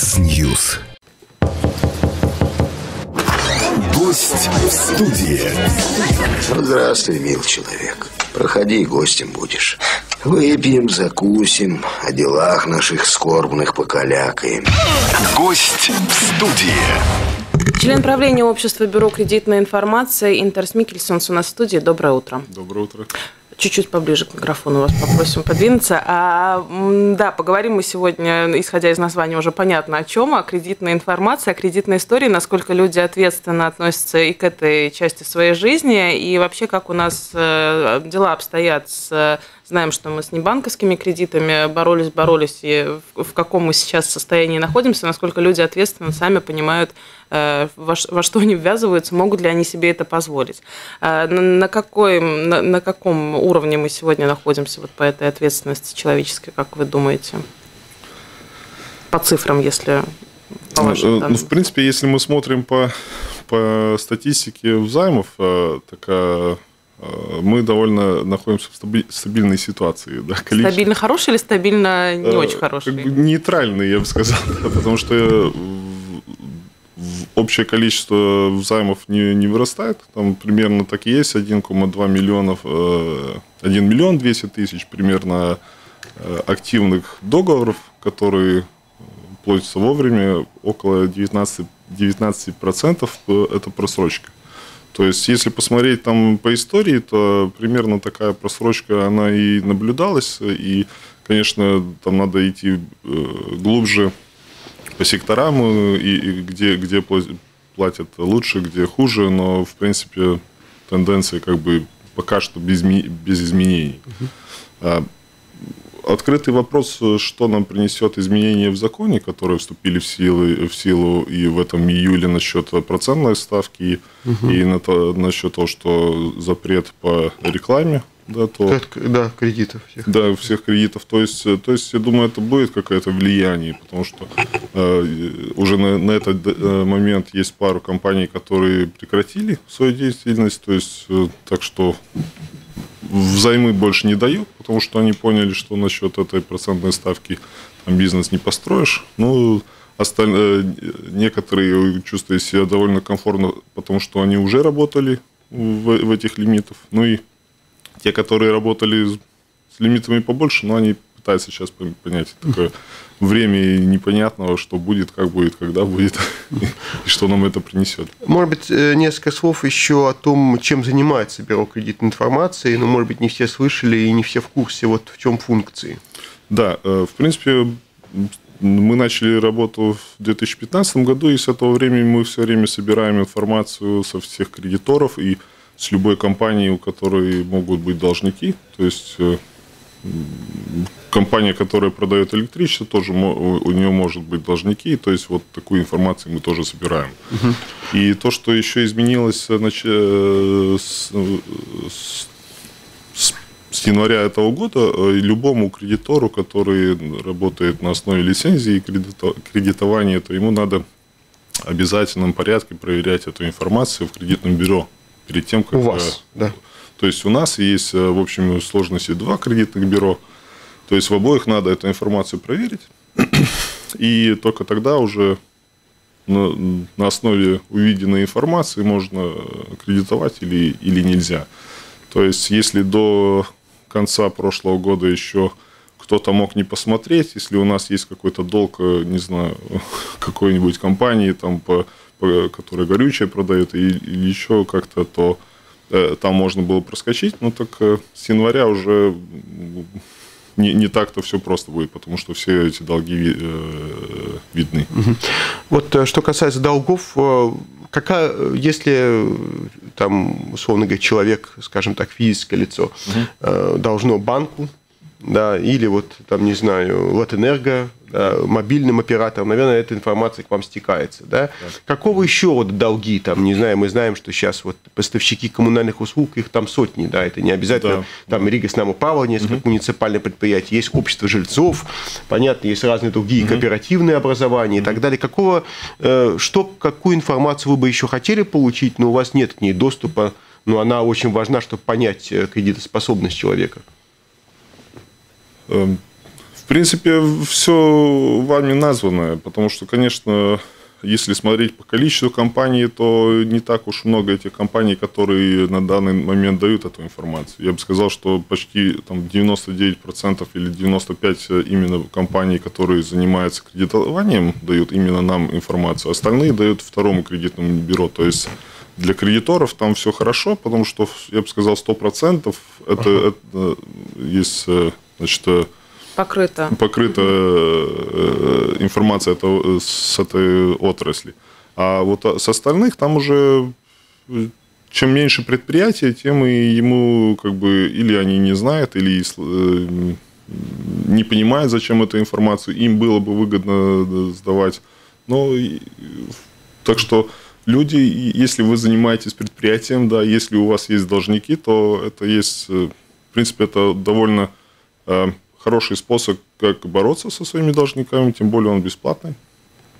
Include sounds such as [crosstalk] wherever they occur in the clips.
Яндекс.News. Гость в студии. Здравствуй, мил человек. Проходи, гостем будешь. Выпьем, закусим, о делах наших скорбных покалякаем. Гость в студии. Член правления общества Бюро кредитной информации Интарс Микельсонс у нас в студии. Доброе утро. Доброе утро. Чуть-чуть поближе к микрофону вас попросим подвинуться. А, да, поговорим мы сегодня, исходя из названия, уже понятно о чем, о кредитной информации, о кредитной истории, насколько люди ответственно относятся и к этой части своей жизни, и вообще, как у нас э, дела обстоят с Знаем, что мы с небанковскими кредитами боролись, боролись, и в каком мы сейчас состоянии находимся, насколько люди ответственно сами понимают, э, во что они ввязываются, могут ли они себе это позволить. Э, на, какой, на, на каком уровне мы сегодня находимся вот по этой ответственности человеческой, как вы думаете? По цифрам, если по вашим ну, ну в принципе, если мы смотрим по, по статистике займов, э, такая Э, мы довольно находимся в стабильной ситуации. Да, количество... Стабильно хороший или стабильно не э, очень хороший? Нейтральный, я бы сказал, [laughs] да, потому что общее количество займов не, не вырастает. Там примерно так и есть, 1,2 миллионов, 1 э, миллион 200 тысяч примерно активных договоров, которые платятся вовремя, около 19%, 19% это просрочка. То есть, если посмотреть там по истории, то примерно такая просрочка, она и наблюдалась. И, конечно, там надо идти э, глубже по секторам, э, и, и где, где платят лучше, где хуже, но, в принципе, тенденция как бы пока что без, без изменений. Uh-huh открытый вопрос, что нам принесет изменения в законе, которые вступили в силу, в силу и в этом июле насчет процентной ставки, угу. и на то, насчет того, что запрет по рекламе. Да, то, да, кредитов всех. Да, всех кредитов. То есть, то есть, я думаю, это будет какое-то влияние, потому что э, уже на, на этот э, момент есть пару компаний, которые прекратили свою деятельность. То есть, э, так что взаймы больше не дают, потому что они поняли, что насчет этой процентной ставки там бизнес не построишь. Ну, остальные, э, некоторые чувствуют себя довольно комфортно, потому что они уже работали в, в этих лимитах. Ну и те, которые работали с лимитами побольше, но они пытаются сейчас понять такое время непонятного, что будет, как будет, когда будет, [laughs] и что нам это принесет. Может быть, э, несколько слов еще о том, чем занимается Бюро кредитной информации, но, может быть, не все слышали и не все в курсе, вот в чем функции. Да, э, в принципе, мы начали работу в 2015 году, и с этого времени мы все время собираем информацию со всех кредиторов и с любой компании, у которой могут быть должники. То есть э, компания, которая продает электричество, тоже у нее может быть должники, то есть вот такую информацию мы тоже собираем. Угу. И то, что еще изменилось значит, э, с, с, с января этого года, э, любому кредитору, который работает на основе лицензии и кредитования, то ему надо в обязательном порядке проверять эту информацию в кредитном бюро перед тем, как... У вас, да. То есть у нас есть, э, в общем сложности два кредитных бюро. То есть в обоих надо эту информацию проверить. И только тогда уже на, основе увиденной информации можно кредитовать или, или нельзя. То есть если до конца прошлого года еще кто-то мог не посмотреть, если у нас есть какой-то долг, э, не знаю, [laughs] какой-нибудь компании, там, по, по, которая горючее продает, или, или еще как-то, то Э, там можно было проскочить, но так э, с января уже не, не так-то все просто будет, потому что все эти долги э, видны. Вот что касается долгов, какая, если там, условно говоря, человек, скажем так, физическое лицо, угу. должно банку, да, или вот там, не знаю, Латэнерго, Э, мобильным операторам, наверное, эта информация к вам стекается. Да? Да. Какого еще вот долги там, не знаю, мы знаем, что сейчас вот поставщики коммунальных услуг, их там сотни, да, это не обязательно, да. там Рига с нами Павла, несколько угу. муниципальных предприятий, есть общество жильцов, понятно, есть разные другие угу. кооперативные образования угу. и так далее. Какого, э, что, какую информацию вы бы еще хотели получить, но у вас нет к ней доступа, но она очень важна, чтобы понять э, кредитоспособность человека? Принципе, все вами названное, потому что, конечно, если смотреть по количеству компаний, то не так уж много этих компаний, которые на данный момент дают эту информацию. Я бы сказал, что почти там, 99% или 95% именно компаний, которые занимаются кредитованием, дают именно нам информацию. Остальные дают второму кредитному бюро. То есть для кредиторов там все хорошо, потому что, я бы сказал, 100% это, ага. это есть значит, покрыта, покрыта э, информация с этой отрасли. А вот с остальных там уже чем меньше предприятия, тем и ему как бы или они не знают, или э, не понимают, зачем эту информацию им было бы выгодно сдавать. Но так что люди, если вы занимаетесь предприятием, да, если у вас есть должники, то это есть, э, в принципе, это довольно хороший способ, как бороться со своими должниками, тем более он бесплатный.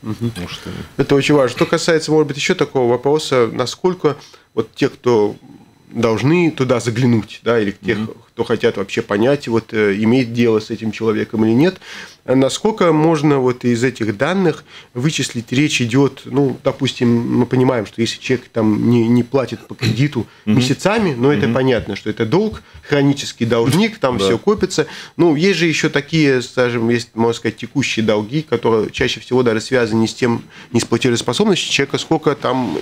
Угу. Что... Это очень важно. Что касается, может быть, еще такого вопроса, насколько вот те, кто должны туда заглянуть, да, или тех, угу. Кто хотят вообще понять, вот э, имеет дело с этим человеком или нет, насколько можно вот из этих данных вычислить, речь идет, ну, допустим, мы понимаем, что если человек там не, не платит по кредиту месяцами, но это понятно, что это долг, хронический должник, там да. все копится. Ну, есть же еще такие, скажем, есть, можно сказать, текущие долги, которые чаще всего даже связаны не с тем, не с платежеспособностью человека, сколько там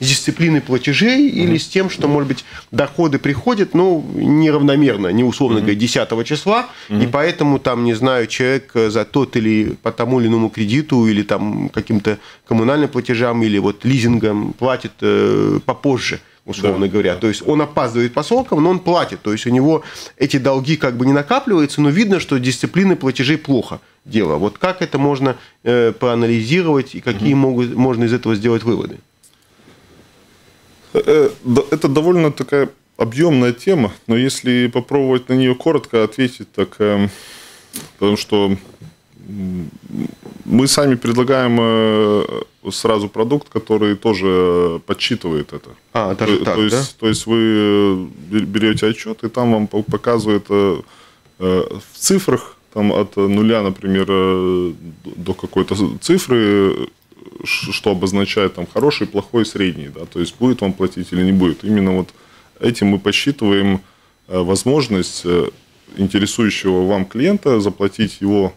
дисциплины платежей или с тем, что, может быть, доходы приходят, ну, неравномерно, не условно угу. говоря, 10 числа, угу. и поэтому там, не знаю, человек за тот или по тому или иному кредиту, или там каким-то коммунальным платежам, или вот лизингом платит э, попозже условно да, говоря. Да, То есть он опаздывает по срокам, но он платит. То есть у него эти долги как бы не накапливаются, но видно, что дисциплины платежей плохо дело. Вот как это можно э, проанализировать и какие угу. могут, можно из этого сделать выводы? Э, это довольно такая объемная тема, но если попробовать на нее коротко ответить, так эм, потому что мы сами предлагаем э, сразу продукт, который тоже подсчитывает это. А, даже то, так, то, есть, да? то есть вы берете отчет, и там вам показывает э, в цифрах, там от нуля, например, до какой-то цифры, что обозначает там хороший, плохой, средний, да, то есть будет вам платить или не будет. Именно вот этим мы посчитываем э, возможность э, интересующего вам клиента заплатить его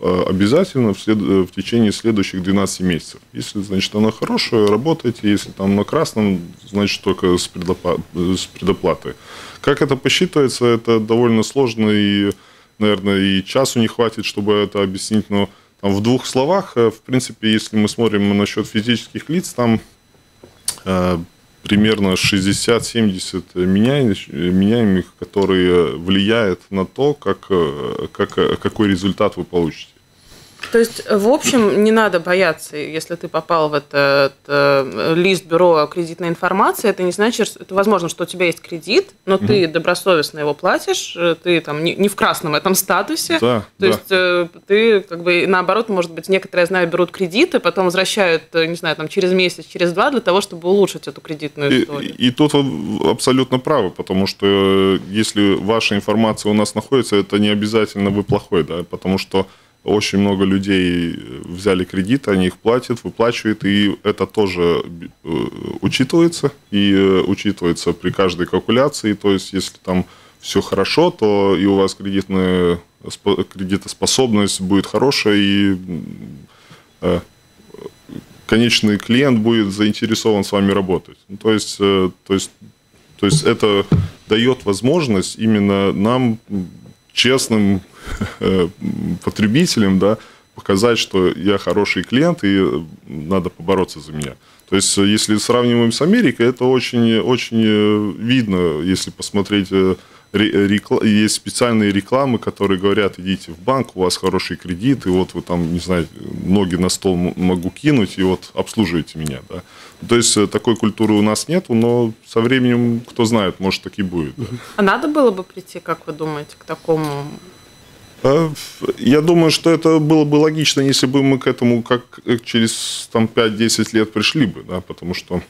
э, обязательно в, след... в течение следующих 12 месяцев. Если, значит, она хорошая, работаете. Если там на красном, значит, только с, предопла... с предоплатой. Как это посчитывается, это довольно сложно и, наверное, и часу не хватит, чтобы это объяснить, но в двух словах, в принципе, если мы смотрим насчет физических лиц, там примерно 60-70 меняемых, которые влияют на то, как, как, какой результат вы получите. То есть, в общем, не надо бояться, если ты попал в этот э, лист бюро кредитной информации, это не значит, это возможно, что у тебя есть кредит, но угу. ты добросовестно его платишь, э, ты там не, не в красном этом статусе. Да, То да. есть, э, ты как бы наоборот, может быть, некоторые, я знаю, берут кредиты, потом возвращают, э, не знаю, там через месяц, через два для того, чтобы улучшить эту кредитную историю. И, и тут вы абсолютно правы, потому что э, если ваша информация у нас находится, это не обязательно вы плохой, да, потому что очень много людей взяли кредиты, они их платят, выплачивают, и это тоже э, учитывается, и э, учитывается при каждой калькуляции. То есть, если там все хорошо, то и у вас кредитная, кредитоспособность будет хорошая, и э, конечный клиент будет заинтересован с вами работать. Ну, то есть, то есть, то есть это дает возможность именно нам честным Э, потребителям, да, показать, что я хороший клиент и надо побороться за меня. То есть, если сравниваем с Америкой, это очень, очень э, видно, если посмотреть э, есть специальные рекламы, которые говорят, идите в банк, у вас хороший кредит, и вот вы там, не знаю, ноги на стол могу кинуть, и вот обслуживайте меня. Да? То есть такой культуры у нас нет, но со временем, кто знает, может, так и будет. Да. А надо было бы прийти, как вы думаете, к такому а, я думаю, что это было бы логично, если бы мы к этому как через там, 5-10 лет пришли бы, да, потому что,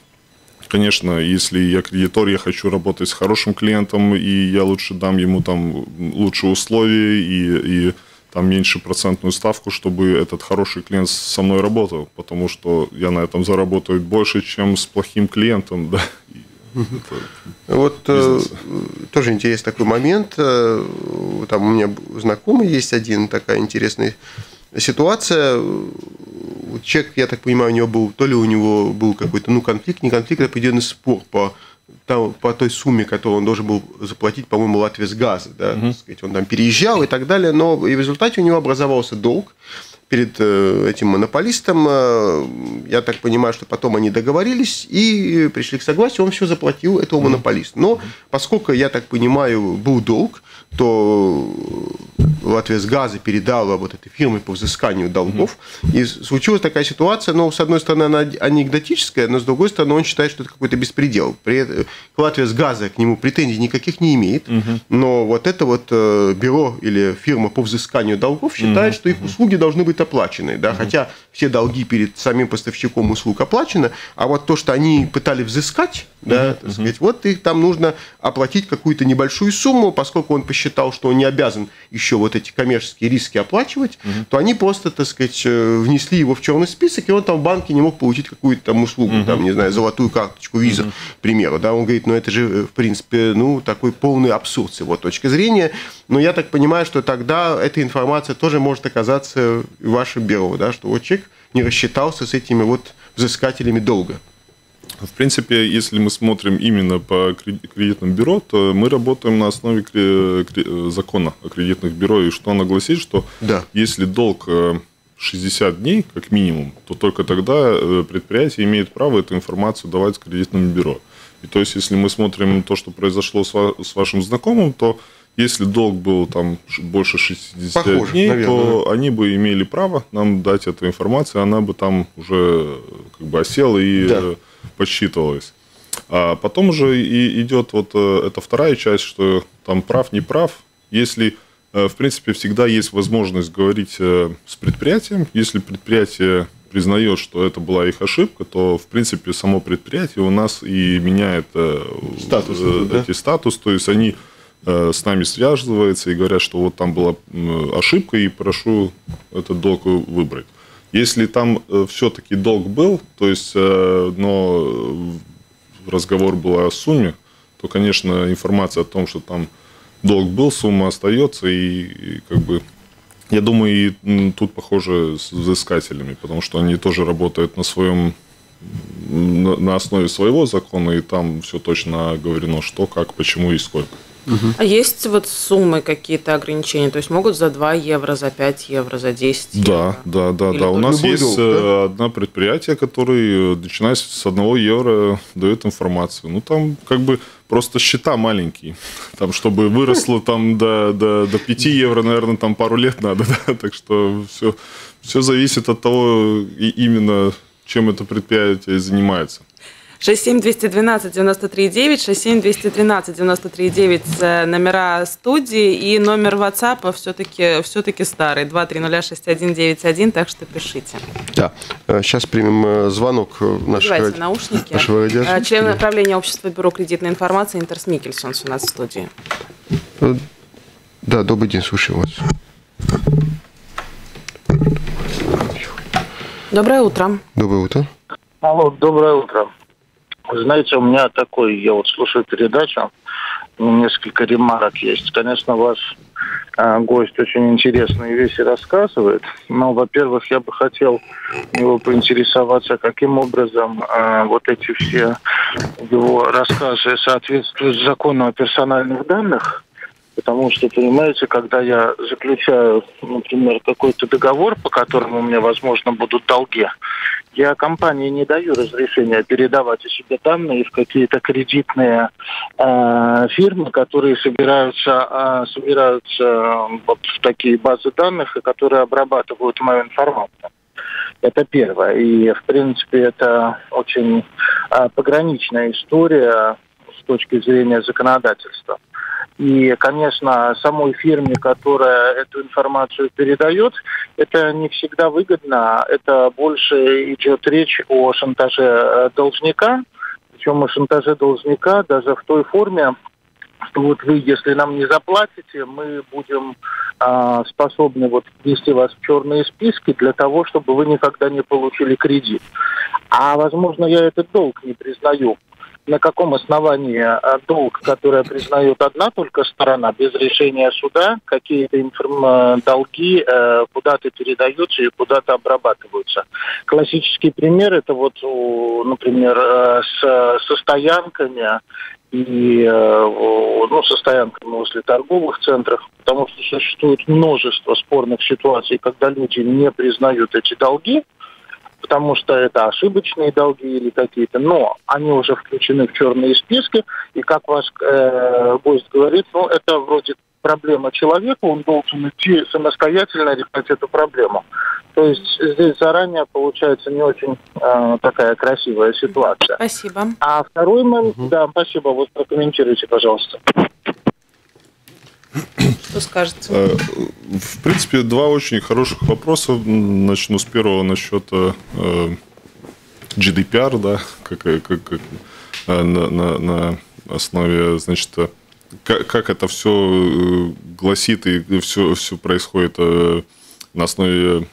конечно, если я кредитор, я хочу работать с хорошим клиентом, и я лучше дам ему там лучшие условия, и, и там меньше процентную ставку, чтобы этот хороший клиент со мной работал, потому что я на этом заработаю больше, чем с плохим клиентом, да. Вот э, тоже интересный такой момент. Э, там у меня знакомый есть один такая интересная ситуация. Человек, я так понимаю, у него был, то ли у него был какой-то, ну, конфликт, не конфликт, а определенный спор по там, по той сумме, которую он должен был заплатить, по-моему, Латвия с газа, да, угу. сказать, он там переезжал и так далее, но и в результате у него образовался долг перед э, этим монополистом. Э, я так понимаю, что потом они договорились и пришли к согласию, он все заплатил этому монополисту. Но поскольку, я так понимаю, был долг, то Латвия с газа передала вот этой фирме по взысканию долгов. И случилась такая ситуация, но, с одной стороны, она анекдотическая, но, с другой стороны, он считает, что это какой-то беспредел. При Латвия с газа к нему претензий никаких не имеет, но вот это вот э, бюро или фирма по взысканию долгов считает, что их услуги должны быть оплачены. Да? Хотя все долги перед самим поставщиком услуг оплачены, а вот то, что они пытались взыскать, да, так сказать, вот их там нужно оплатить какую-то небольшую сумму, поскольку он посчитал, что он не обязан еще вот эти коммерческие риски оплачивать, угу. то они просто, так сказать, э, внесли его в черный список, и он там в банке не мог получить какую-то там услугу, угу. там, не знаю, золотую карточку виза, угу. к примеру. Да, он говорит, ну это же, э, в принципе, ну, такой полный абсурд с его точки зрения. Но я так понимаю, что тогда эта информация тоже может оказаться в вашем бюро, да, что вот человек не рассчитался с этими вот взыскателями долга. В принципе, если мы смотрим именно по кредитным бюро, то мы работаем на основе закона о кредитных бюро. И что оно гласит, что да. если долг 60 э, дней, как минимум, то только тогда э, предприятие имеет право эту информацию давать кредитному бюро. И то есть, если мы смотрим то, что произошло с вашим знакомым, то если долг был там больше 60 Похоже, дней, наверное. то они бы имели право нам дать эту информацию, она бы там уже как бы осела и да. Подсчитывалась. А потом уже и идет вот э, эта вторая часть, что там прав, не прав. Если, э, в принципе, всегда есть возможность говорить э, с предприятием, если предприятие признает, что это была их ошибка, то, в принципе, само предприятие у нас и меняет статус, эти да? статус, то есть они с нами связывается и говорят, что вот там была ошибка, и прошу этот долг выбрать. Если там э, все-таки долг был, то есть, э, но разговор был о сумме, то, конечно, информация о том, что там долг был, сумма остается, и, и как бы я думаю, и тут похоже с взыскателями, потому что они тоже работают на своем на основе своего закона, и там все точно оговорено, что, как, почему и сколько. Угу. А есть вот суммы какие-то ограничения? То есть могут за 2 евро, за 5 евро, за 10 да, евро? Да, да, да. У нас есть долг, э, да? одно предприятие, которое, э, начиная с 1 евро, дает информацию. Ну, там как бы просто счета маленькие. [laughs] Там, чтобы выросло там до, до, до 5 евро, наверное, там пару лет надо. [laughs] Да? Так что все, все зависит от того, именно чем это предприятие занимается. 67212 939, 67213 939 номера студии и номер WhatsApp все-таки все-таки старый 2306191, так что пишите. Да, сейчас э, примем э, звонок нашего, наушники. нашего э, Член правления общества бюро кредитной информации Интерс Микельсон у нас в студии. Да, добрый день, слушаю вас. Доброе утро. Доброе утро. Алло, доброе утро. Знаете, у меня такой, я вот слушаю передачу, несколько ремарок есть. Конечно, ваш э, гость очень интересные вещи рассказывает, но, во-первых, я бы хотел его поинтересоваться, каким образом э, вот эти все его рассказы соответствуют закону о персональных данных, Потому что, понимаете, когда я заключаю, например, какой-то договор, по которому у меня, возможно, будут долги, я компании не даю разрешения передавать о себе данные в какие-то кредитные э, фирмы, которые собираются, э, собираются вот в такие базы данных и которые обрабатывают мою информацию. Это первое. И, в принципе, это очень э, пограничная история с точки зрения законодательства. И, конечно, самой фирме, которая эту информацию передает, это не всегда выгодно. Это больше идет речь о шантаже э, должника, причем о шантаже должника даже в той форме, что вот вы, если нам не заплатите, мы будем а, способны вот ввести вас в черные списки для того, чтобы вы никогда не получили кредит. А, возможно, я этот долг не признаю. На каком основании а, долг, который признает одна только сторона, без решения суда, какие-то информ... А, долги э, куда-то передаются и куда-то обрабатываются. Классический пример это вот, например, э, с, со стоянками и э, ну, со стоянками возле торговых центров, потому что существует множество спорных ситуаций, когда люди не признают эти долги, потому что это ошибочные долги или какие-то, но они уже включены в черные списки, и как ваш э, гость говорит, ну, это вроде проблема человека, он должен идти самостоятельно решать эту проблему. То есть здесь заранее получается не очень э, такая красивая ситуация. Спасибо. А второй момент, угу. да, спасибо, вот прокомментируйте, пожалуйста. Что скажете? Э, в принципе, два очень хороших вопроса. Начну с первого насчет э, GDPR, да, как, как, как на, на, на основе, значит, как, как это все э, гласит и все, все происходит э, на основе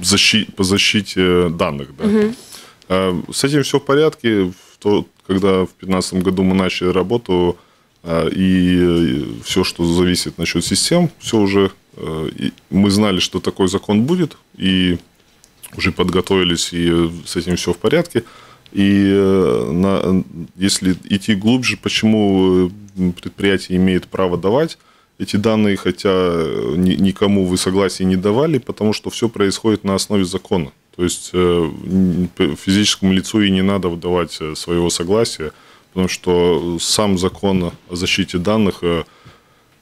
защи, по защите данных. Да. Угу. С этим все в порядке. В то, когда в 2015 году мы начали работу, и все, что зависит насчет систем, все уже э, мы знали, что такой закон будет, и уже подготовились, и с этим все в порядке. И э, на, если идти глубже, почему э, предприятие имеет право давать эти данные, хотя э, никому вы согласия не давали, потому что все происходит на основе закона. То есть физическому лицу и не надо выдавать своего согласия, потому что сам закон о защите данных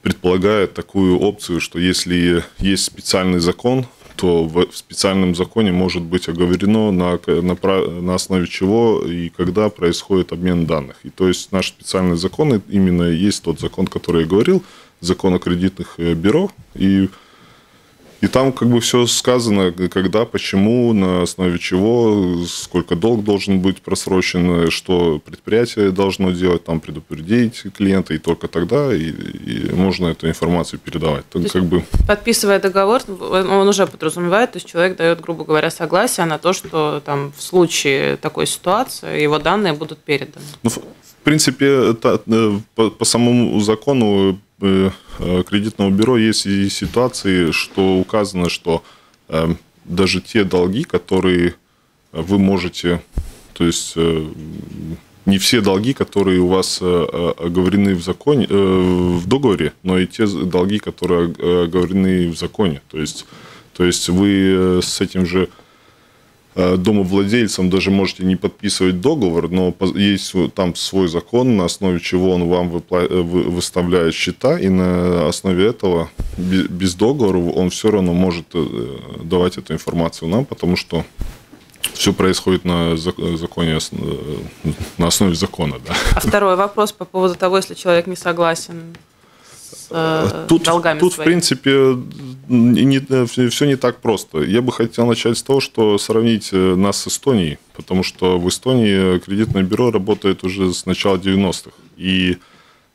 предполагает такую опцию, что если есть специальный закон, то в специальном законе может быть оговорено, на, на, на основе чего и когда происходит обмен данных. И то есть наш специальный закон именно есть тот закон, который я говорил, закон о кредитных э, бюро. И и там как бы все сказано, когда, почему, на основе чего, сколько долг должен быть просрочен, что предприятие должно делать, там предупредить клиента, и только тогда и, и можно эту информацию передавать. То как бы... Подписывая договор, он уже подразумевает, то есть человек дает, грубо говоря, согласие на то, что там в случае такой ситуации его данные будут переданы. Ну, в принципе, это, э, по, по самому закону Э, кредитного бюро есть и ситуации, что указано, что э, даже те долги, которые вы можете, то есть э, не все долги, которые у вас оговорены в законе, в договоре, но и те долги, которые оговорены в законе. То есть, то есть вы с этим же Э, домовладельцам даже можете не подписывать договор, но есть там свой закон, на основе чего он вам э, выставляет счета, и на основе этого без договора он все равно может э, давать эту информацию нам, потому что все происходит на законе, на основе закона. Да. А второй вопрос по поводу того, если человек не согласен э, тут, долгами Тут, своими. в принципе, не, все не так просто. Я бы хотел начать с того, что сравнить э, нас с Эстонией, потому что в Эстонии кредитное бюро работает уже с начала 90-х. И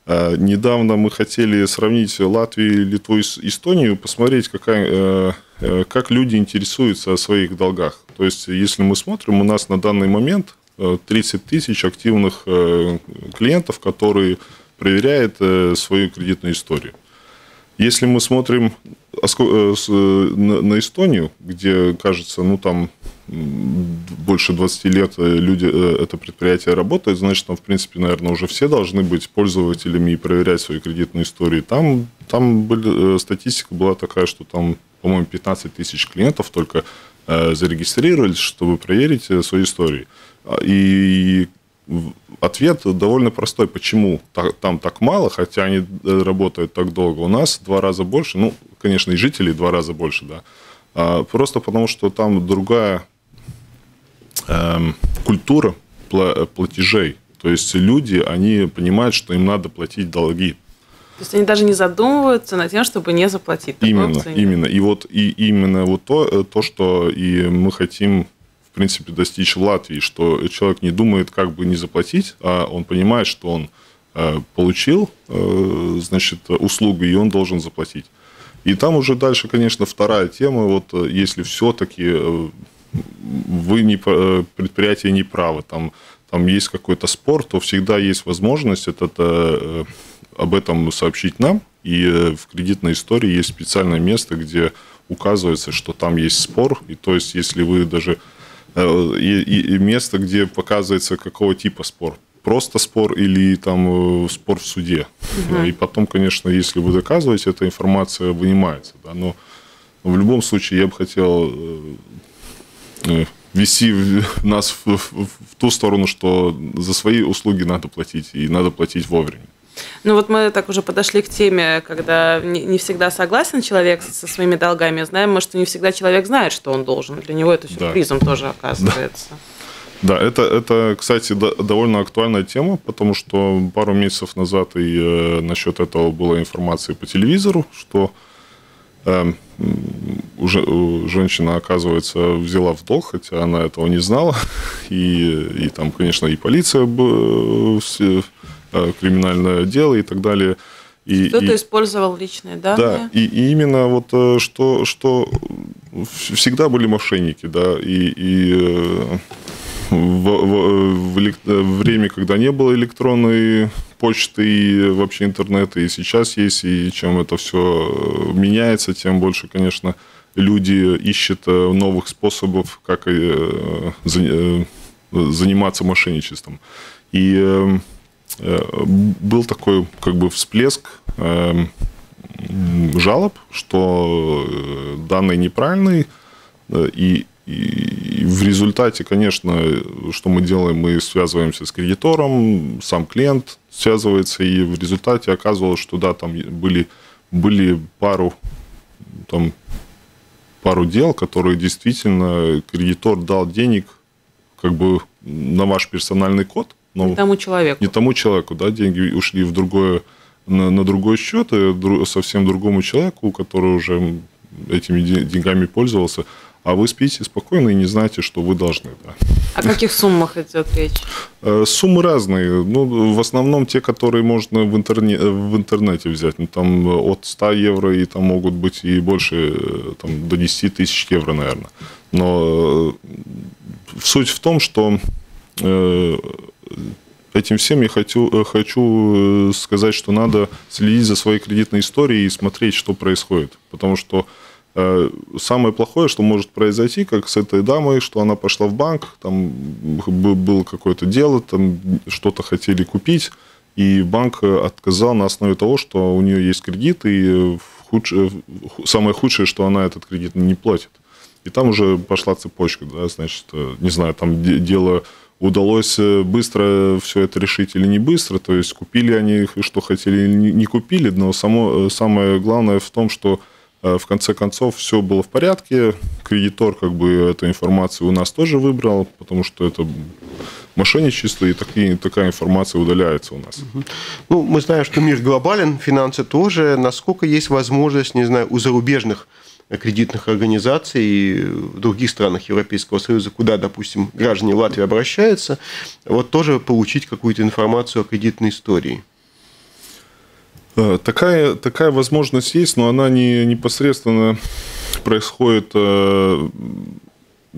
э, недавно мы хотели сравнить Латвию, Литву и Эстонию, посмотреть, какая, э, э, как люди интересуются о своих долгах. То есть, если мы смотрим, у нас на данный момент 30 э, тысяч активных клиентов, которые проверяет э, свою кредитную историю. Если мы смотрим э, на Эстонию, где, кажется, ну там больше 20 лет э, люди, это предприятие работает, значит, там, в принципе, наверное, уже все должны быть пользователями и проверять свою кредитную историю. Там, там были, статистика была такая, что там, по-моему, 15 тысяч клиентов только зарегистрировались, чтобы проверить свои истории. А, и ответ довольно простой. Почему там так мало, хотя они э, работают так долго? У нас два раза больше, ну, конечно, и жителей два раза больше, да. А, просто потому, что там другая эм, культура платежей. То есть люди, они понимают, что им надо платить долги. То есть они даже не задумываются над тем, чтобы не заплатить. Именно, именно. И вот и именно вот то, э, то, что и мы хотим в принципе, достичь в Латвии, что человек не думает, как бы не заплатить, а он понимает, что он получил, значит, услугу, и он должен заплатить. И там уже дальше, конечно, вторая тема, вот если все-таки вы не, предприятие не правы, там, там есть какой-то спор, то всегда есть возможность это, это, об этом сообщить нам, и в кредитной истории есть специальное место, где указывается, что там есть спор, и то есть если вы даже Э, и, и, и место, где показывается, какого типа спор. Просто спор или там э, спор в суде. Угу. И потом, конечно, если вы доказываете, эта информация вынимается. Да, но в любом случае я бы хотел э, вести нас в, в, в ту сторону, что за свои услуги надо платить, и надо платить вовремя. Ну вот мы так уже подошли к теме, когда не всегда согласен человек со своими долгами. Знаем мы, что не всегда человек знает, что он должен. Для него это сюрпризом да. тоже оказывается. Да. Да, это, это, кстати, довольно актуальная тема, потому что пару месяцев назад и э, насчет этого была информация по телевизору, что э, уже женщина, оказывается, взяла в долг, хотя она этого не знала. [laughs] И, и там, конечно, и полиция Э, криминальное дело и так далее. И, Кто-то и, использовал личные данные. Да, и, и именно вот э, что, что всегда были мошенники, да, и, и э, в, в, в время, когда не было электронной почты и вообще интернета, и сейчас есть, и чем это все меняется, тем больше, конечно, люди ищут новых способов, как заниматься мошенничеством. И Э, был такой как бы всплеск эм, жалоб, что э, данные неправильные, и, и в результате, конечно, что мы делаем, мы связываемся с кредитором, сам клиент связывается, и в результате оказывалось, что да, там были, были пару, там, пару дел, которые действительно кредитор дал денег как бы на ваш персональный код – ну, не тому человеку. Не тому человеку, да, деньги ушли в другое, на, на другой счет, и совсем другому человеку, который уже этими деньгами пользовался, а вы спите спокойно и не знаете, что вы должны. Да. О каких суммах идет речь? Э, суммы разные. Ну, в основном те, которые можно в, интерне, в интернете взять. Ну, там от 100 евро и там могут быть и больше, э, там, до 10 тысяч евро, наверное. Но э, суть в том, что этим всем я хочу, э, хочу э, сказать, что надо следить за своей кредитной историей и смотреть, что происходит. Потому что э, самое плохое, что может произойти, как с этой дамой, что она пошла в банк, там было какое-то дело, там что-то хотели купить, и банк отказал на основе того, что у нее есть кредит, и худшее, самое худшее, что она этот кредит не платит. И там уже пошла цепочка, да, значит, не знаю, там дело удалось э, быстро все это решить или не быстро, то есть купили они что хотели или не купили, но само, э, самое главное в том, что э, в конце концов все было в порядке, кредитор как бы эту информацию у нас тоже выбрал, потому что это мошенничество, и такие, такая информация удаляется у нас. Ну, мы знаем, что мир глобален, финансы тоже. Насколько есть возможность, не знаю, у зарубежных кредитных организаций в других странах Европейского Союза, куда, допустим, граждане Латвии обращаются, вот тоже получить какую-то информацию о кредитной истории. Э, такая, такая возможность есть, но она не непосредственно происходит э,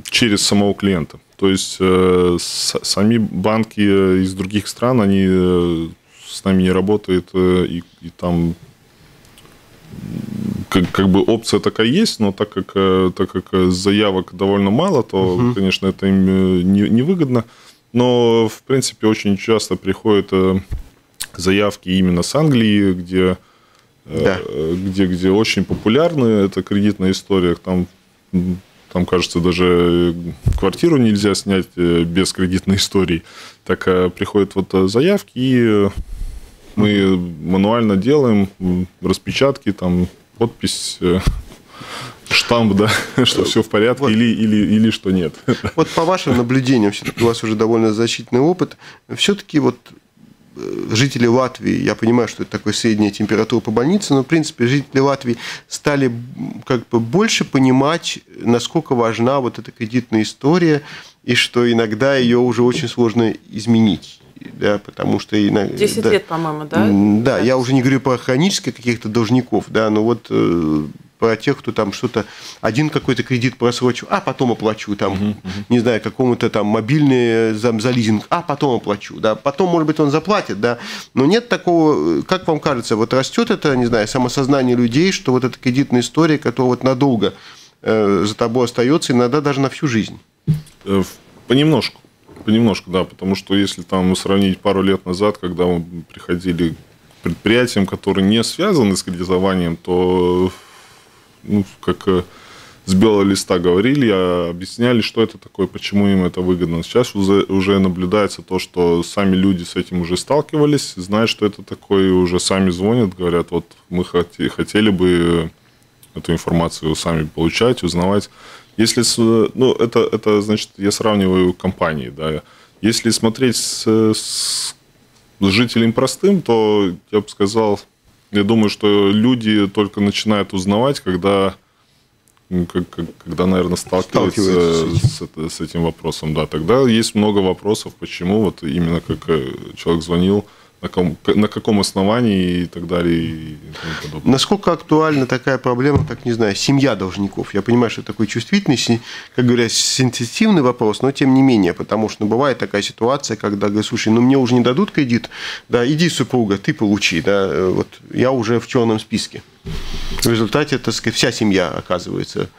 через самого клиента. То есть э, сами банки из других стран, они с нами не работают, и, и там как, как бы опция такая есть, но так как, э, так как э, заявок довольно мало, то, угу. конечно, это им э, не, не выгодно. Но, в принципе, очень часто приходят заявки именно с Англии, где, да. где, где очень популярны эта кредитная история. Там, там, кажется, даже квартиру нельзя снять без кредитной истории. Так приходят вот заявки, и мы мануально делаем распечатки, там подпись, э, [laughs] штамп, да, [laughs] что все в порядке вот. или, или, или что нет. [laughs] Вот по вашим наблюдениям, все-таки у вас уже довольно защитный опыт, все-таки вот э, жители Латвии, я понимаю, что это такая средняя температура по больнице, но, в принципе, жители Латвии стали как бы больше понимать, насколько важна вот эта кредитная история, и что иногда ее уже очень сложно изменить. Да, потому что... 10 да, лет, по-моему, да? Да, я уже не говорю про хронических каких-то должников, да, но вот э, про тех, кто там что-то, один какой-то кредит просрочил, а потом оплачу, там, uh-huh, uh-huh. не знаю, какому-то там мобильный за, за лизинг, а потом оплачу, да, потом, может быть, он заплатит, да, но нет такого, как вам кажется, вот растет это, не знаю, самосознание людей, что вот эта кредитная история, которая вот надолго э, за тобой остается, иногда даже на всю жизнь? Э, понемножку. Понемножку, да, потому что если там сравнить пару лет назад, когда мы приходили к предприятиям, которые не связаны с кредитованием, то ну, как э, с белого листа говорили, объясняли, что это такое, почему им это выгодно. Сейчас уже наблюдается то, что сами люди с этим уже сталкивались, знают, что это такое, и уже сами звонят, говорят, вот мы хотели бы эту информацию сами получать, узнавать. Если, ну, это, это значит, я сравниваю компании, да. Если смотреть с, с жителем простым, то я бы сказал, я думаю, что люди только начинают узнавать, когда, когда наверное, сталкиваются, с, с, с этим вопросом. Да, тогда есть много вопросов, почему вот именно как э, человек звонил, на, ком, на каком основании и так далее. И Насколько актуальна такая проблема, как, не знаю, семья должников? Я понимаю, что это такой чувствительный, как говорят, сенситивный вопрос, но тем не менее, потому что ну, бывает такая ситуация, когда говорят, слушай, ну мне уже не дадут кредит, да, иди, супруга, ты получи, да, вот я уже в черном списке. В результате, так сказать, вся семья оказывается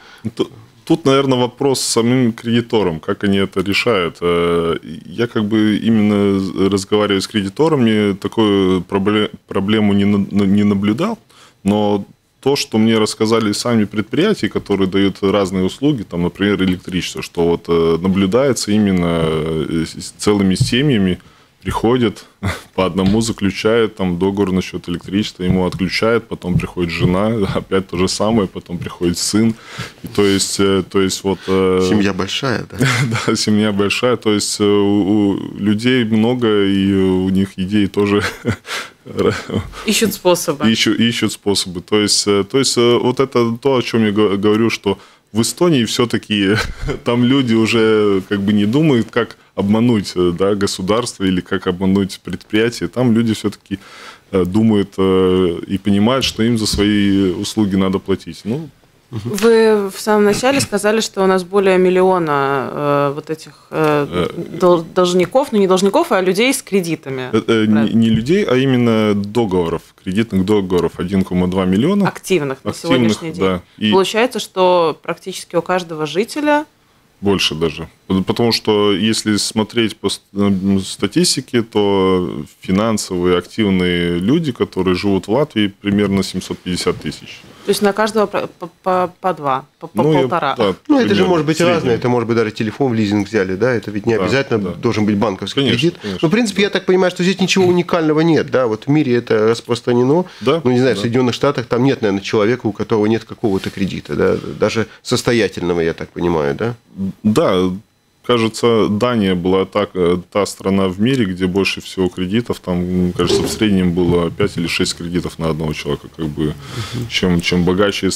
Тут, наверное, вопрос с самим кредитором, как они это решают. Э, я как бы именно разговариваю с кредиторами, такую проблему не наблюдал, но то, что мне рассказали сами предприятия, которые дают разные услуги, там, например, электричество, что вот э, наблюдается именно э, целыми семьями, приходит, [laughs] по одному заключает там договор насчет электричества, ему отключает, потом приходит жена, [laughs] опять то же самое, потом приходит сын. И то есть, э, то есть вот... Э, семья большая, да? [laughs] да, семья большая, то есть э, у, у людей много, и у них идеи тоже Ищут способы. Ищут, ищут способы. То есть, то есть вот это то, о чем я говорю, что в Эстонии все-таки [laughs] там люди уже как бы не думают, как обмануть э, да, государство или как обмануть предприятие. Там люди все-таки э, думают э, и понимают, что им за свои услуги надо платить. Ну, вы в самом начале сказали, что у нас более миллиона э, вот этих э, должников, ну не должников, а людей с кредитами. Э, не, не людей, а именно договоров, кредитных договоров 1,2 миллиона. Активных, на сегодняшний день. Да. И... Получается, что практически у каждого жителя больше даже. Потому что если смотреть по статистике, то финансовые активные люди, которые живут в Латвии, примерно 750 тысяч. То есть на каждого по, по, по два, по, по ну, полтора. Я, да, ну, это же может быть разное. Это может быть даже телефон в лизинг взяли, да? Это ведь не да, обязательно да. должен быть банковский конечно, кредит. Конечно, ну, в принципе, да. я так понимаю, что здесь ничего уникального нет, да? Вот в мире это распространено. Да, ну, не знаю, да. в Соединенных Штатах там нет, наверное, человека, у которого нет какого-то кредита, да? Даже состоятельного, я так понимаю, да? Да, кажется, Дания была та, та страна в мире, где больше всего кредитов. Там, кажется, в среднем было 5 или 6 кредитов на одного человека. Как бы, чем, чем богаче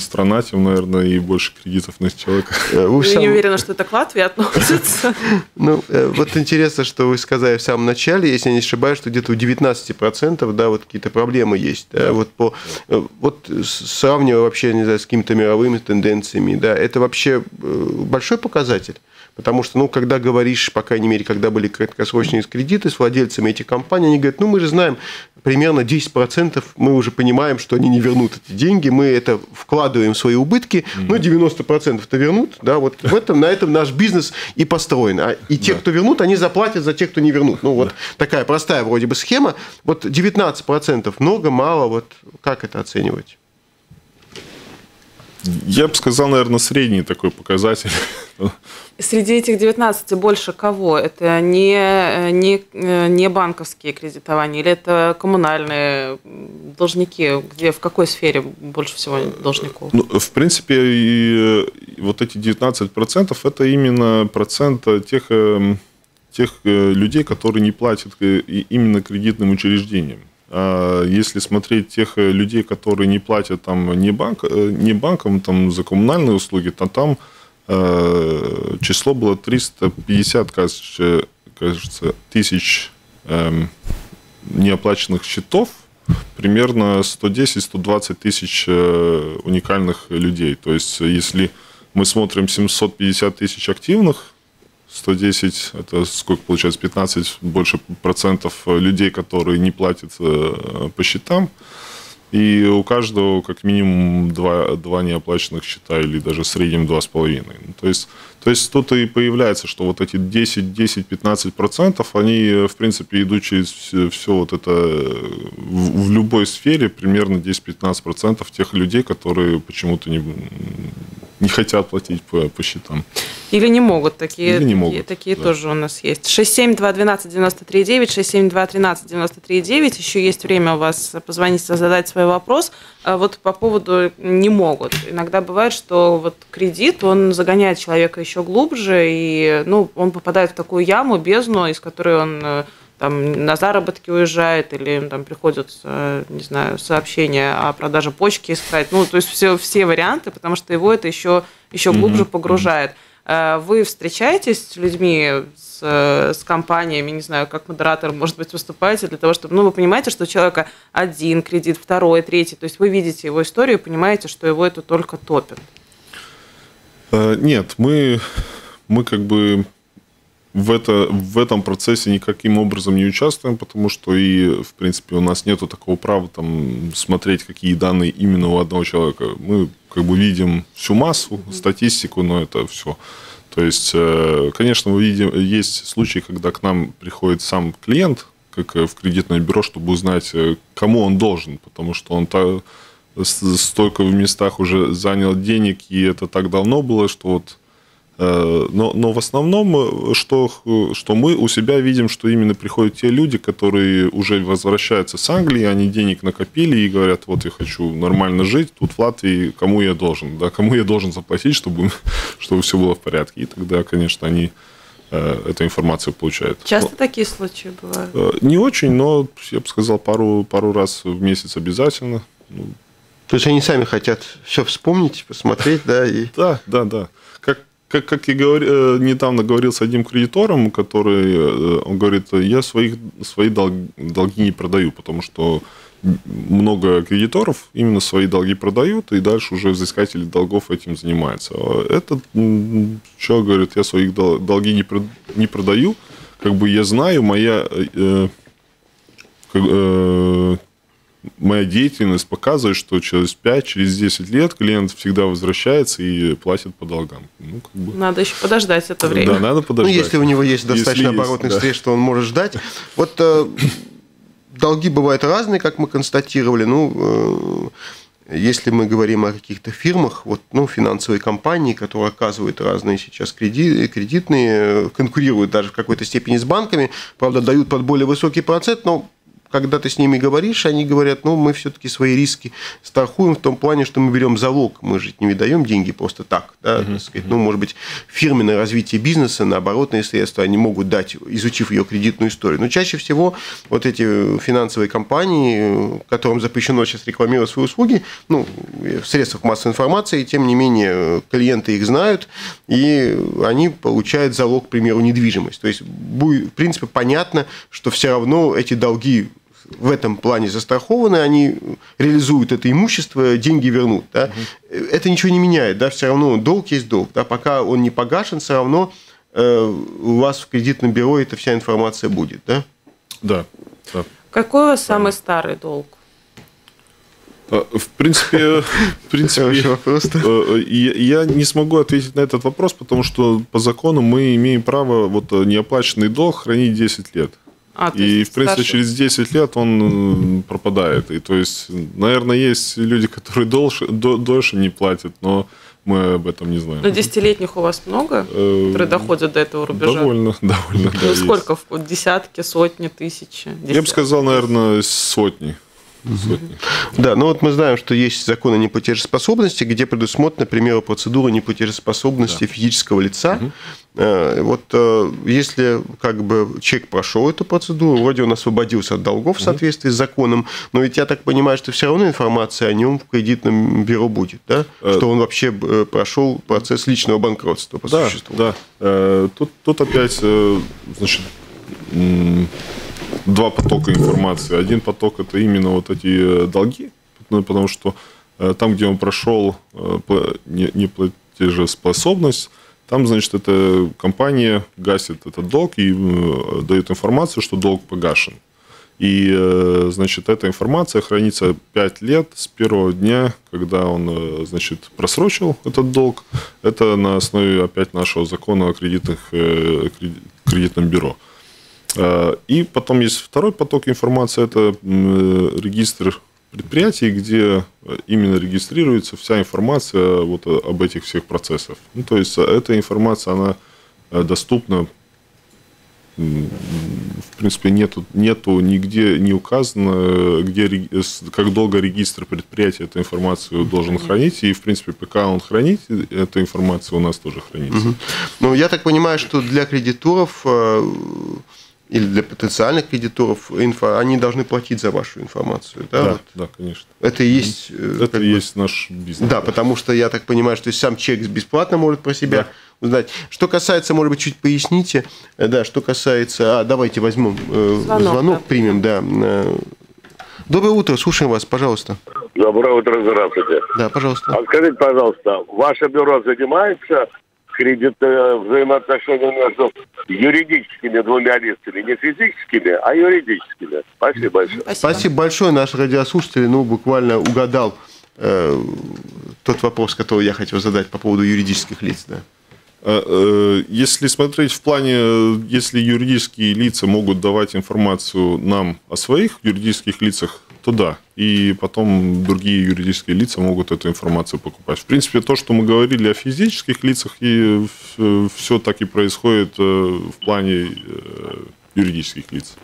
страна, тем, наверное, и больше кредитов на человека. Э, вы Я сам... не уверена, что это к Латвии относится. [laughs] Ну, э, вот интересно, что вы сказали в самом начале, если я не ошибаюсь, что где-то у 19% да, вот какие-то проблемы есть. Да, вот, по, э, вот сравнивая вообще, не знаю, с какими-то мировыми тенденциями, да, это вообще большой показатель. Потому что, ну, когда говоришь, по крайней мере, когда были краткосрочные кредиты с владельцами этих компаний, они говорят, ну, мы же знаем, примерно 10% мы уже понимаем, что они не вернут эти деньги, мы это вкладываем в свои убытки, но 90%-то вернут, да, вот в этом, на этом наш бизнес и построен. А, и те, да. кто вернут, они заплатят за тех, кто не вернут. Ну, вот да. такая простая вроде бы схема. Вот 19% много, мало, вот как это оценивать? Я бы сказал, наверное, средний такой показатель. [laughs] Среди этих 19 больше кого? Это не, не, не банковские кредитования или это коммунальные должники? Где, в какой сфере больше всего должников? Ну, в принципе, и вот эти 19% это именно процент тех, эм, тех э, людей, которые не платят э, именно кредитным учреждениям. А если смотреть тех э, людей, которые не платят там не, банк, не банкам там, за коммунальные услуги, то там Э, число было 350, кажется, кажется тысяч эм, неоплаченных счетов примерно 110-120 тысяч э, уникальных людей. То есть, если мы смотрим 750 тысяч активных, 110, это сколько получается, 15 больше процентов людей, которые не платят э, по счетам, и у каждого как минимум два, два неоплаченных счета или даже в среднем два с половиной. То есть, то есть тут и появляется, что вот эти 10, 10, 15 процентов, они, в принципе, идут через все, все вот это в, в любой сфере, примерно 10-15 процентов тех людей, которые почему-то не, не хотят платить по, по счетам. Или не могут. Такие, Или не могут, такие да. тоже у нас есть. 67212-93-9, 672-13-93-9. Еще есть время у вас позвонить, задать свой вопрос. А Вот по поводу не могут. Иногда бывает, что вот кредит, он загоняет человека еще глубже, и ну, он попадает в такую яму, бездну, из которой он э, там на заработки уезжает или им там приходят, не знаю, сообщения о продаже почки искать. Ну, то есть все, все варианты, потому что его это еще, еще глубже погружает. Э, Вы встречаетесь с людьми, с, с компаниями, не знаю, как модератор, может быть, выступаете для того, чтобы, ну, вы понимаете, что у человека один кредит, второй, третий, то есть вы видите его историю и понимаете, что его это только топит. Э, Нет, мы, мы как бы в, это, в этом процессе никаким образом не участвуем, потому что и, в принципе, у нас нету такого права там, смотреть, какие данные именно у одного человека. Мы как бы видим всю массу, статистику, но это все. То есть, э, конечно, мы видим, есть случаи, когда к нам приходит сам клиент, как э, в кредитное бюро, чтобы узнать, э, кому он должен, потому что он та- с- столько в местах уже занял денег, и это так давно было, что вот Но, но в основном, э, что, что мы у себя видим, что именно приходят те люди, которые уже возвращаются с Англии, они денег накопили и говорят, вот я хочу нормально жить, тут в Латвии кому я должен, да, кому я должен заплатить, чтобы, [laughs] чтобы все было в порядке. И тогда, конечно, они э, эту информацию получают. Часто такие случаи бывают? Э, Не очень, но я бы сказал, пару, пару раз в месяц обязательно. Ну, То есть они сами хотят все вспомнить, посмотреть, да, и... Да, да, да. Как, как, я говори- э, недавно говорил с одним кредитором, который, э, он говорит, я своих, свои дол- долги не продаю, потому что много кредиторов именно свои долги продают, и дальше уже взыскатели долгов этим занимаются. А этот человек говорит, я своих дол- долги не, не продаю, как бы я знаю, моя э, э, моя деятельность показывает, что через 5, через 10 лет клиент всегда возвращается и платит по долгам. Ну, как бы, Надо еще подождать это время. да, надо Ну, подождать. если у него есть достаточно Если есть, оборотных да. средств, что он может ждать. Вот э, долги бывают разные, как мы констатировали. Ну, э, если мы говорим о каких-то фирмах, вот, ну, финансовые компании, которые оказывают разные сейчас креди- кредитные, э, конкурируют даже в какой-то степени с банками, правда, дают под более высокий процент, но когда ты с ними говоришь, они говорят, ну, мы все-таки свои риски страхуем в том плане, что мы берем залог. Мы же не даем деньги просто так. Да, так сказать. Ну, может быть, фирменное развитие бизнеса на оборотные средства они могут дать, изучив ее кредитную историю. Но чаще всего вот эти финансовые компании, которым запрещено сейчас рекламировать свои услуги, ну, в средствах массовой информации, тем не менее, клиенты их знают, и они получают залог, к примеру, недвижимость. То есть, будет, в принципе, понятно, что все равно эти долги в этом плане застрахованы, они реализуют это имущество, деньги вернут. Да? Это ничего не меняет, да? все равно долг есть долг. Да? Пока он не погашен, все равно э, у вас в кредитном бюро эта вся информация будет. Да? Да, да. Какой у вас самый старый долг? А, В принципе, [laughs] в принципе, да. э, я я не смогу ответить на этот вопрос, потому что по закону мы имеем право вот э, неоплаченный долг хранить 10 лет. А, И, есть в принципе, старше. через 10 лет он э, пропадает. И то есть, наверное, есть люди, которые дольше, до- дольше не платят, но мы об этом не знаем. Но десятилетних у вас много, Э, которые доходят до этого рубежа? Довольно, [laughs] довольно. Ну, есть. сколько? В- Десятки, сотни, тысячи? Я бы сказал, наверное, сотни. Сотни. Да, но вот мы знаем, что есть закон о неплатежеспособности, где предусмотрена, к примеру, процедура неплатежеспособности физического лица. Э, Вот э, если как бы человек прошел эту процедуру, вроде он освободился от долгов в соответствии с законом, но ведь я так понимаю, что все равно информация о нем в кредитном бюро будет, да? Э, Что он вообще прошел процесс личного банкротства по Да, существу. да. Тут, тут опять, значит, два потока информации. Один поток это именно вот эти долги, ну, потому что там, где он прошел неплатежеспособность, там, значит, эта компания гасит этот долг и дает информацию, что долг погашен. И, э, значит, эта информация хранится 5 лет с первого дня, когда он, э, значит, просрочил этот долг. Это на основе опять нашего закона о кредитных, э, кредитном бюро. И потом есть второй поток информации, это регистр предприятий, где именно регистрируется вся информация вот об этих всех процессах. Ну, то есть эта информация, она доступна в принципе, нету, нету нигде не указано, где, как долго регистр предприятия эту информацию должен хранить. И, в принципе, пока он хранит, эта информация у нас тоже хранится. Угу. Ну, я так понимаю, что для кредиторов э, или для потенциальных кредиторов инфо, они должны платить за вашу информацию, да? Да, вот. да конечно. Это и есть... Э, Это и есть наш бизнес. Да, потому что я так понимаю, что сам человек бесплатно может про себя да. узнать. Что касается, может быть, чуть поясните, э, да, что касается... А, давайте возьмем э, звонок, звонок да. примем, да. Доброе утро, слушаем вас, пожалуйста. Доброе утро, здравствуйте. Да, пожалуйста. А скажите, пожалуйста, ваше бюро занимается кредит, взаимоотношения между юридическими двумя лицами, не физическими, а юридическими. Спасибо большое. Спасибо, Спасибо большое. Наш радиослушатель ну, буквально угадал э, тот вопрос, который я хотел задать по поводу юридических лиц. Да. Э, э, если смотреть в плане, если юридические лица могут давать информацию нам о своих юридических лицах, туда. И потом другие юридические лица могут эту информацию покупать. В принципе, то, что мы говорили о физических лицах, и все так и происходит э, в плане э, юридических лиц.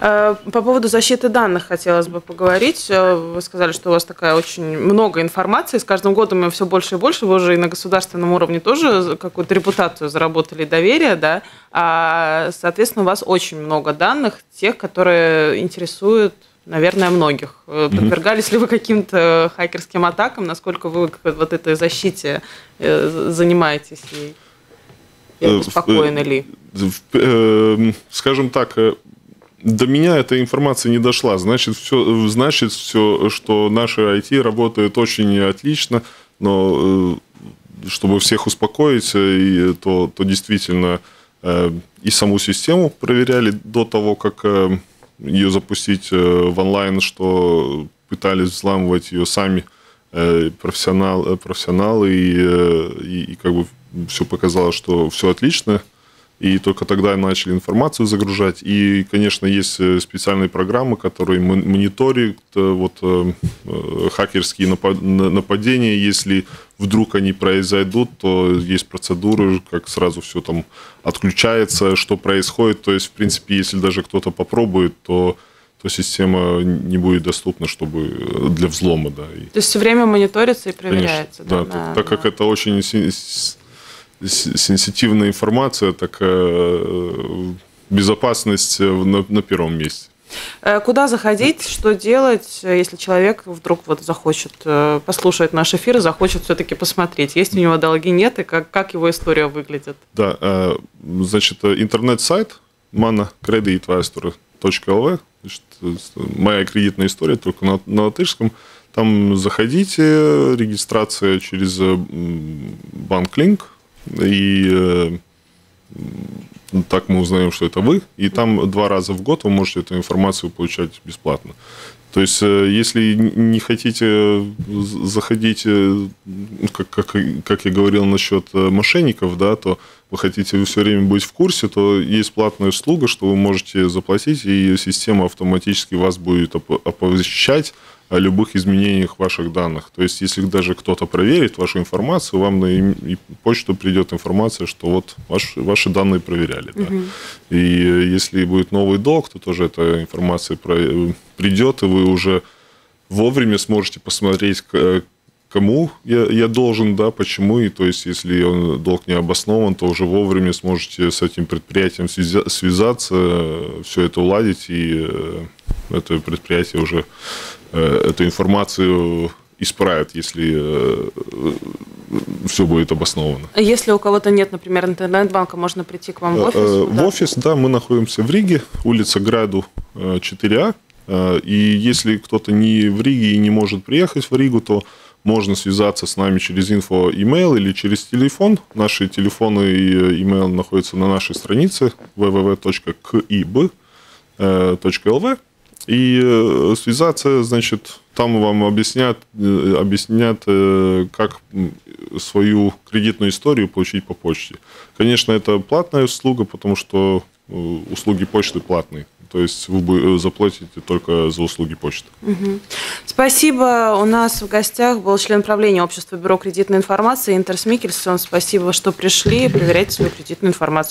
Э, по поводу защиты данных хотелось бы поговорить. Вы сказали, что у вас такая очень много информации. С каждым годом ее все больше и больше. Вы уже и на государственном уровне тоже какую-то репутацию заработали, доверие, да. А, соответственно, у вас очень много данных, тех, которые интересуют наверное, многих. Э, подвергались ли вы каким-то хакерским атакам? Насколько вы вот этой защите э, занимаетесь? И э, спокойно ли? Скажем так, до меня эта информация не дошла. Значит, все, значит, все, что наши IT работают очень отлично, но чтобы всех успокоить, и, то, то действительно и саму систему проверяли до того, как ее запустить э, в онлайн, что пытались взламывать ее сами э, профессионал, э, профессионалы, и, и, и как бы все показало, что все отлично. И только тогда начали информацию загружать. И, конечно, есть специальные программы, которые мониторят вот, хакерские нападения. Если вдруг они произойдут, то есть процедуры, как сразу все там отключается, что происходит. То есть, в принципе, если даже кто-то попробует, то то система не будет доступна, чтобы для взлома, да. То есть все время мониторится и проверяется, Конечно, да? да на, так, так как это очень сенситивная информация, так э, безопасность на, на первом месте. Э, куда заходить, что делать, если человек вдруг вот захочет э, послушать наш эфир захочет все-таки посмотреть, есть у него долги, нет, и как, как его история выглядит? Да, э, значит, интернет-сайт manacreditvaisture.lv, моя кредитная история, только на, на латышском. Там заходите, регистрация через банк-линк, и ну, так мы узнаем, что это вы, и там два раза в год вы можете эту информацию получать бесплатно. То есть, э, если не хотите заходить, э, как, как, как я говорил насчет э, мошенников, да, то вы хотите все время быть в курсе, то есть платная услуга, что вы можете заплатить, и система автоматически вас будет оповещать о любых изменениях ваших данных. То есть, если даже кто-то проверит вашу информацию, вам на почту придет информация, что вот ваш, ваши данные проверяли. Да. Угу. И если будет новый долг, то тоже эта информация придет, и вы уже вовремя сможете посмотреть, кому я, я должен, да, почему, и то есть, если он, долг не обоснован, то уже вовремя сможете с этим предприятием связаться, все это уладить, и э, это предприятие уже Э, эту информацию исправят, если э, все будет обосновано. Если у кого-то нет, например, интернет-банка, можно прийти к вам в офис? Э, в офис, да, мы находимся в Риге, улица Граду 4А. И если кто-то не в Риге и не может приехать в Ригу, то можно связаться с нами через инфо email или через телефон. Наши телефоны и email находятся на нашей странице www.kib.lv. И э, связаться, значит, там вам объяснят, э, объяснят, э, как свою кредитную историю получить по почте. Конечно, это платная услуга, потому что услуги почты платные. То есть вы заплатите только за услуги почты. Спасибо. У нас в гостях был член правления Общества бюро кредитной информации Интерс Микельсон. Спасибо, что пришли проверять свою кредитную информацию.